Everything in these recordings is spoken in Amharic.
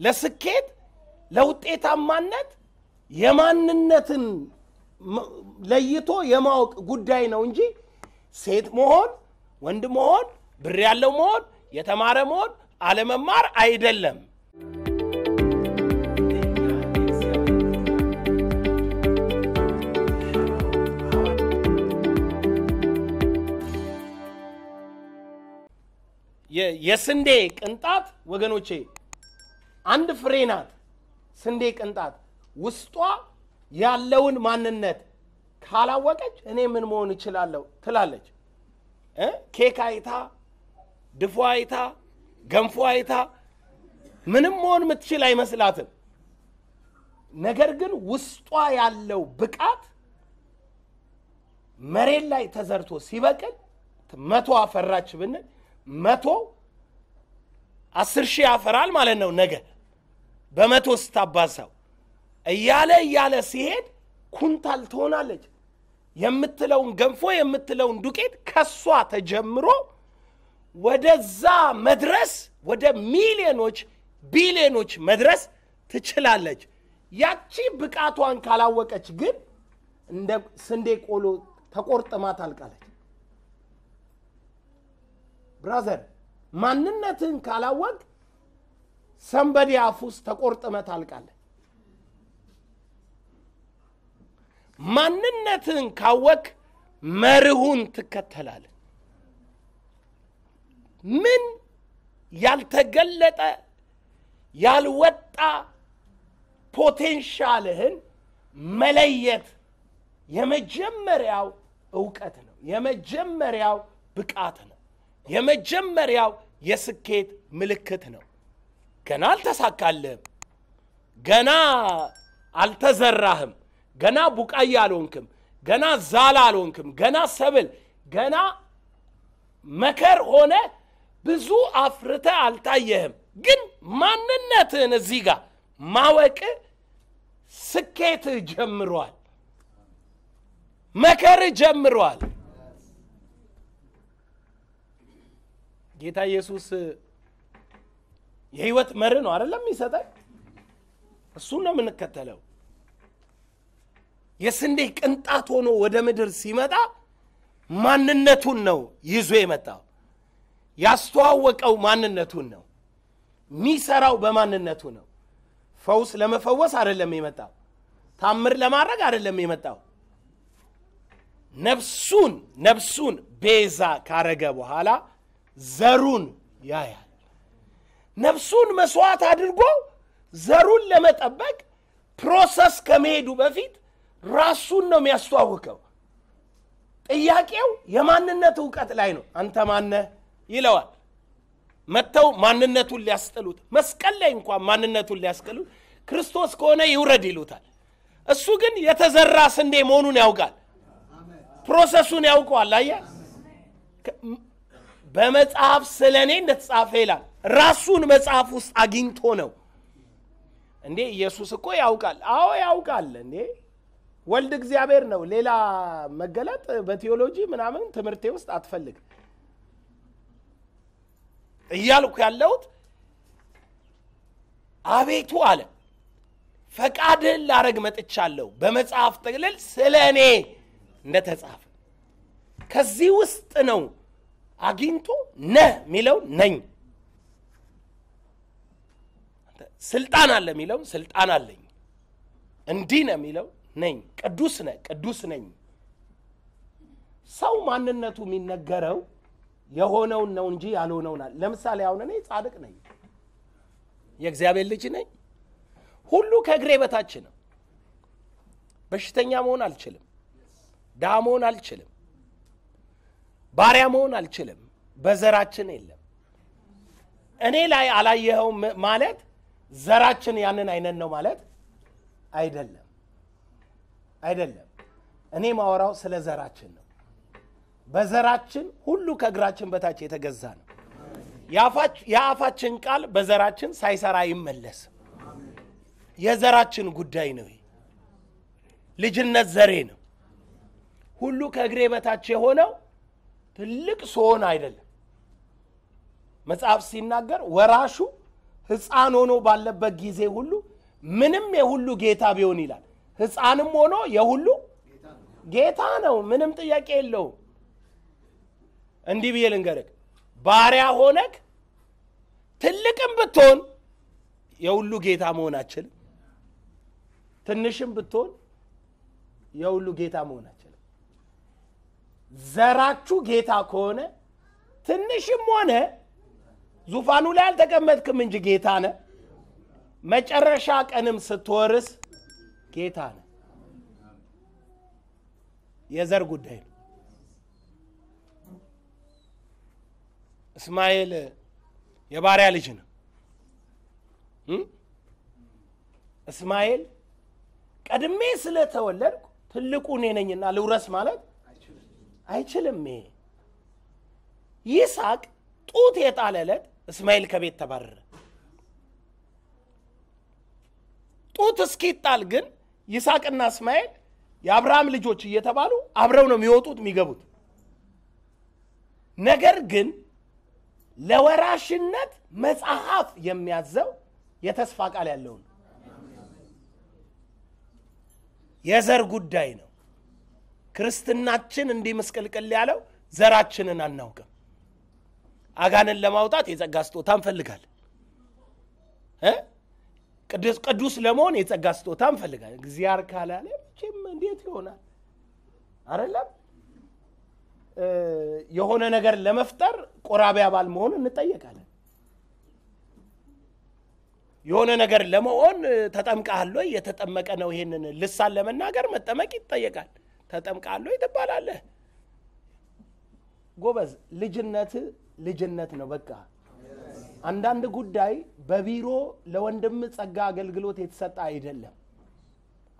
ለስኬት ለውጤታማነት የማንነትን ለይቶ የማወቅ ጉዳይ ነው እንጂ ሴት መሆን ወንድ መሆን ብር ያለው መሆን የተማረ መሆን አለመማር አይደለም። የስንዴ ቅንጣት ወገኖቼ አንድ ፍሬ ናት። ስንዴ ቅንጣት ውስጧ ያለውን ማንነት ካላወቀች እኔ ምን መሆን እችላለሁ ትላለች።? ኬክ አይታ፣ ድፎ አይታ፣ ገንፎ አይታ ምንም መሆን የምትችል አይመስላትም። ነገር ግን ውስጧ ያለው ብቃት መሬት ላይ ተዘርቶ ሲበቅል መቶ አፈራች ብንል መቶ አስር ሺህ ያፈራል ማለት ነው። ነገ በመቶ ስታባዛው እያለ እያለ ሲሄድ ኩንታል ትሆናለች። የምትለውን ገንፎ የምትለውን ዱቄት ከሷ ተጀምሮ ወደዛ መድረስ ወደ ሚሊዮኖች ቢሊዮኖች መድረስ ትችላለች። ያቺ ብቃቷን ካላወቀች ግን እንደ ስንዴ ቆሎ ተቆርጥማ ታልቃለች። ብራዘር ማንነትን ካላወቅ ሰንበዴ አፍ ውስጥ ተቆርጥመ ታልቃለህ። ማንነትን ካወቅ መርሁን ትከተላለህ። ምን ያልተገለጠ ያልወጣ ፖቴንሻልህን መለየት የመጀመሪያው እውቀት ነው። የመጀመሪያው ብቃት ነው። የመጀመሪያው የስኬት ምልክት ነው። ገና አልተሳካልህም። ገና አልተዘራህም። ገና ቡቃያ አልሆንክም። ገና ዛላ አልሆንክም። ገና ሰብል፣ ገና መከር ሆነ ብዙ አፍርተ አልታየህም። ግን ማንነትህን እዚህ ጋር ማወቅ ስኬትህ ጀምሯል። መከርህ ጀምሯል። ጌታ ኢየሱስ የህይወት መርህ ነው አይደለም የሚሰጠን? እሱን ነው የምንከተለው። የስንዴ ቅንጣት ሆኖ ወደ ምድር ሲመጣ ማንነቱን ነው ይዞ የመጣው። ያስተዋወቀው ማንነቱን ነው። የሚሰራው በማንነቱ ነው። ፈውስ ለመፈወስ አይደለም የመጣው። ታምር ለማድረግ አይደለም የመጣው። ነፍሱን ነፍሱን ቤዛ ካረገ በኋላ ዘሩን ያያል። ነፍሱን መስዋዕት አድርጎ ዘሩን ለመጠበቅ process ከመሄዱ በፊት ራሱን ነው የሚያስተዋውቀው። ጥያቄው የማንነት እውቀት ላይ ነው። አንተ ማነህ ይለዋል። መጥተው ማንነቱን ሊያስጥሉት መስቀል ላይ እንኳን ማንነቱን ሊያስጥሉት ክርስቶስ ከሆነ ይውረድ ይሉታል። እሱ ግን የተዘራ ስንዴ መሆኑን ያውቃል። process ኡን ያውቀዋል። አየህ፣ በመጽሐፍ ስለ እኔ እንደተጻፈ ይላል። ራሱን መጽሐፍ ውስጥ አግኝቶ ነው እንዴ። ኢየሱስ እኮ ያውቃል። አዎ ያውቃል። እንዴ ወልድ እግዚአብሔር ነው። ሌላ መገለጥ በቴዎሎጂ ምናምን ትምህርቴ ውስጥ አትፈልግ እያልኩ ያለሁት አቤቱ አለ ፈቃድህን ላረግ መጥቻለሁ። በመጽሐፍ ጥቅልል ስለ እኔ እንደተጻፈ ከዚህ ውስጥ ነው አግኝቶ ነህ የሚለው ነኝ፣ ስልጣን አለ የሚለው ስልጣን አለኝ፣ እንዲህ ነው የሚለው ነኝ፣ ቅዱስ ነህ ቅዱስ ነኝ። ሰው ማንነቱ የሚነገረው የሆነውን ነው እንጂ ያልሆነውን አለ። ለምሳሌ አሁን እኔ ጻድቅ ነኝ፣ የእግዚአብሔር ልጅ ነኝ፣ ሁሉ ከእግሬ በታች ነው። በሽተኛ መሆን አልችልም፣ ድሃ መሆን አልችልም፣ ባሪያ መሆን አልችልም። በዘራችን የለም። እኔ ላይ አላየኸውም ማለት ዘራችን ያንን አይነት ነው ማለት አይደለም፣ አይደለም። እኔ ማወራው ስለ ዘራችን ነው። በዘራችን ሁሉ ከእግራችን በታች የተገዛ ነው። የአፋችን ቃል በዘራችን ሳይሰራ አይመለስም። የዘራችን ጉዳይ ነው። ልጅነት ዘሬ ነው። ሁሉ ከእግሬ በታች የሆነው ትልቅ ስሆን አይደለም። መጽሐፍ ሲናገር ወራሹ ሕፃን ሆኖ ባለበት ጊዜ ሁሉ ምንም የሁሉ ጌታ ቢሆን ይላል። ሕፃንም ሆኖ የሁሉ ጌታ ነው። ምንም ጥያቄ የለውም። እንዲህ ብዬ ልንገርህ፣ ባሪያ ሆነክ ትልቅም ብትሆን የሁሉ ጌታ መሆን አችልም። ትንሽም ብትሆን የሁሉ ጌታ መሆን ዘራችሁ ጌታ ከሆነ ትንሽም ሆነ ዙፋኑ ላይ አልተቀመጥክም እንጂ ጌታ ነ መጨረሻ ቀንም ስትወርስ ጌታ ነ የዘር ጉዳይ ነው። እስማኤል የባሪያ ልጅ ነው። እስማኤል ቀድሜ ስለተወለድኩ ትልቁ እኔ ነኝና ልውረስ ማለት አይችልም። ይሄ ይስሐቅ ጡት የጣለ ዕለት እስማኤል ከቤት ተባረረ። ጡት እስኪጣል ግን ይስሐቅና እስማኤል የአብርሃም ልጆች እየተባሉ አብረው ነው የሚወጡት የሚገቡት። ነገር ግን ለወራሽነት መጽሐፍ የሚያዘው የተስፋ ቃል ያለውን የዘር ጉዳይ ነው። ክርስትናችን እንዲህ ምስቅልቅል ያለው ዘራችንን አናውቅም። አጋንን ለማውጣት የጸጋ ስጦታ እንፈልጋለን። ቅዱስ ለመሆን የጸጋ ስጦታ እንፈልጋለን። እግዚአብሔር ካላለ መቼም እንዴት ይሆናል? አይደለም የሆነ ነገር ለመፍጠር ቆራቢ አባል መሆን እንጠየቃለን። የሆነ ነገር ለመሆን ተጠምቀሃል ወይ? የተጠመቀ ነው። ይሄንን ልሳን ለመናገር መጠመቅ ይጠየቃል። ወይ ትባላለህ። ጎበዝ፣ ልጅነት ልጅነት ነው። በቃ አንዳንድ ጉዳይ በቢሮ ለወንድም ጸጋ አገልግሎት የተሰጠ አይደለም።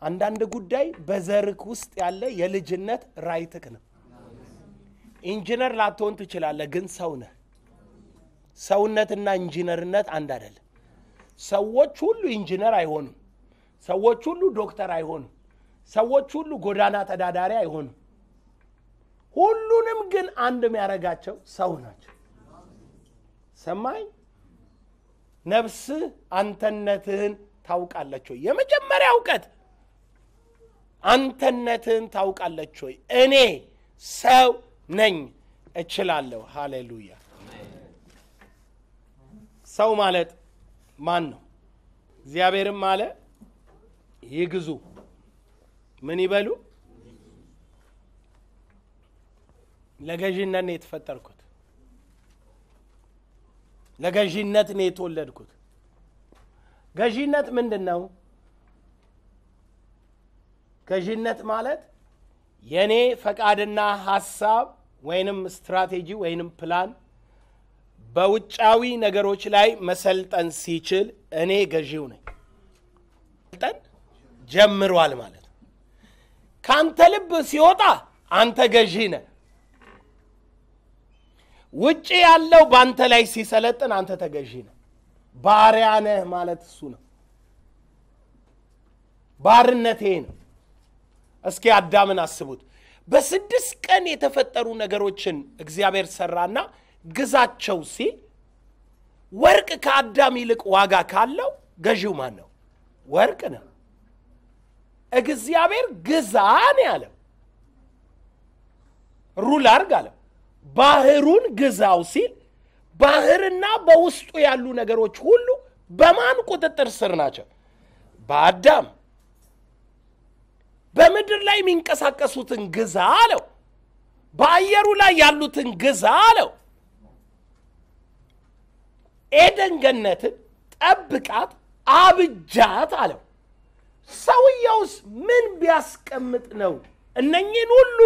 አንዳንድ ጉዳይ በዘርክ ውስጥ ያለ የልጅነት ራይትክ ነው። ኢንጂነር ላትሆን ትችላለህ፣ ግን ሰው ነህ። ሰውነትና ኢንጂነርነት አንድ አይደለም። ሰዎች ሁሉ ኢንጂነር አይሆኑም። ሰዎች ሁሉ ዶክተር አይሆኑም። ሰዎች ሁሉ ጎዳና ተዳዳሪ አይሆኑም። ሁሉንም ግን አንድ የሚያደርጋቸው ሰው ናቸው። ሰማኝ። ነፍስህ አንተነትህን ታውቃለች ወይ? የመጀመሪያ እውቀት አንተነትህን ታውቃለች ወይ? እኔ ሰው ነኝ እችላለሁ። ሃሌሉያ። ሰው ማለት ማን ነው? እግዚአብሔርም አለ ይግዙ፣ ምን ይበሉ? ለገዥነት ነው የተፈጠርኩት። ለገዥነት ነው የተወለድኩት። ገዥነት ምንድን ነው? ገዥነት ማለት የእኔ ፈቃድና ሀሳብ ወይንም ስትራቴጂ ወይንም ፕላን በውጫዊ ነገሮች ላይ መሰልጠን ሲችል እኔ ገዢው ነኝ። ሰልጠን ጀምሯል ማለት ከአንተ ልብ ሲወጣ አንተ ገዢ ነህ። ውጭ ያለው በአንተ ላይ ሲሰለጥን አንተ ተገዢ ነህ። ባሪያ ነህ ማለት እሱ ነው። ባርነቴ ነው። እስኪ አዳምን አስቡት። በስድስት ቀን የተፈጠሩ ነገሮችን እግዚአብሔር ሰራና ግዛቸው ሲል ወርቅ ከአዳም ይልቅ ዋጋ ካለው ገዢው ማን ነው? ወርቅ ነው። እግዚአብሔር ግዛን ያለው ሩል አርግ አለው። ባህሩን ግዛው ሲል ባህርና በውስጡ ያሉ ነገሮች ሁሉ በማን ቁጥጥር ስር ናቸው? በአዳም። በምድር ላይ የሚንቀሳቀሱትን ግዛ አለው። በአየሩ ላይ ያሉትን ግዛ አለው። ኤደን ገነትን ጠብቃት፣ አብጃት አለው። ሰውየውስ ምን ቢያስቀምጥ ነው እነኚህን ሁሉ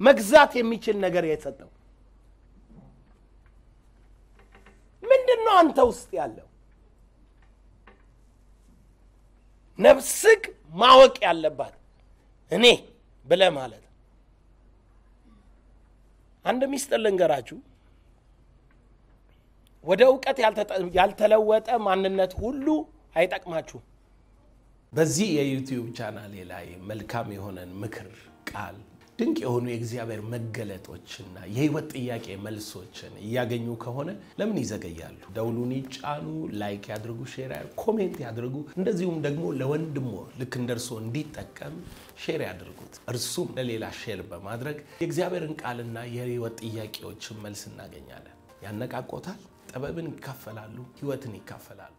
መግዛት የሚችል ነገር የሰጠው? ምንድን ነው አንተ ውስጥ ያለው? ነፍስክ ማወቅ ያለባት እኔ ብለህ ማለት ነው። አንድ ሚስጥር ልንገራችሁ። ወደ እውቀት ያልተለወጠ ማንነት ሁሉ አይጠቅማችሁም። በዚህ የ YouTube channel ኤ ላይ መልካም የሆነን ምክር ቃል ድንቅ የሆኑ የእግዚአብሔር መገለጦችና የህይወት ጥያቄ መልሶችን እያገኙ ከሆነ ለምን ይዘገያሉ? ደውሉን ይጫኑ፣ like ያድርጉ፣ share comment ያድርጉ። እንደዚሁም ደግሞ ለወንድሞ ልክ እንደ እርሶ እንዲጠቀም share ያድርጉት። እርሱም ለሌላ share በማድረግ የእግዚአብሔርን ቃልና የህይወት ጥያቄዎችን መልስ እናገኛለን። ያነቃቆታል፣ ጥበብን ይካፈላሉ፣ ህይወትን ይካፈላሉ።